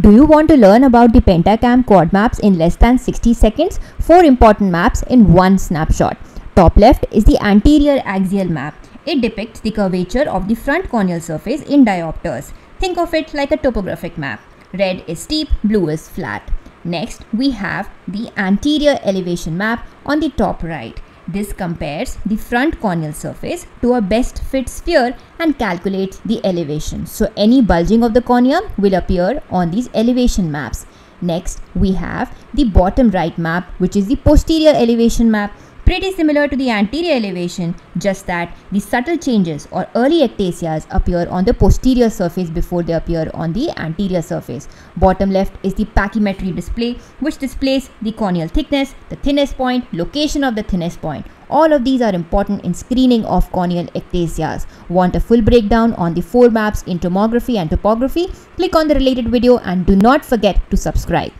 Do you want to learn about the Pentacam quad maps in less than 60 seconds? 4 important maps in one snapshot. Top left is the anterior axial map. It depicts the curvature of the front corneal surface in diopters. Think of it like a topographic map. Red is steep, blue is flat. Next, we have the anterior elevation map on the top right. This compares the front corneal surface to a best fit sphere and calculates the elevation. So any bulging of the cornea will appear on these elevation maps. Next, we have the bottom right map which is the posterior elevation map pretty similar to the anterior elevation, just that the subtle changes or early ectasias appear on the posterior surface before they appear on the anterior surface. Bottom left is the pachymetry display, which displays the corneal thickness, the thinnest point, location of the thinnest point. All of these are important in screening of corneal ectasias. Want a full breakdown on the four maps in tomography and topography? Click on the related video and do not forget to subscribe.